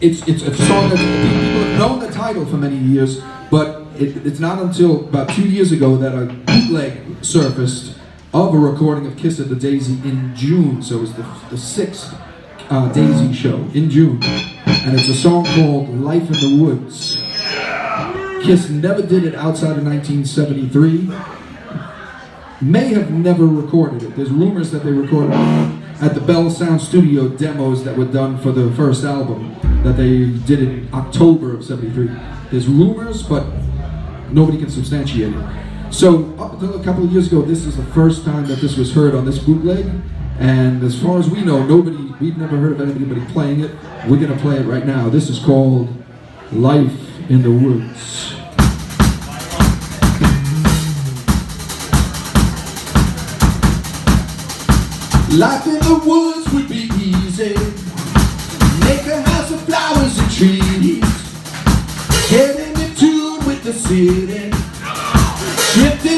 it's it's a song that people have known the title for many years, but it, it's not until about two years ago that a bootleg surfaced of a recording of Kiss at the Daisy in June. So it was the, the sixth uh, Daisy show in June, and it's a song called "Life in the Woods." Kiss never did it outside of 1973. May have never recorded it. There's rumors that they recorded it at the Bell Sound Studio demos that were done for the first album that they did in October of 73. There's rumors, but nobody can substantiate it. So up until a couple of years ago, this is the first time that this was heard on this bootleg. And as far as we know, nobody, we've never heard of anybody playing it. We're gonna play it right now. This is called Life in the Woods. Life in the woods would be easy. Make a house of flowers and trees. Getting in tune with the city. Drifting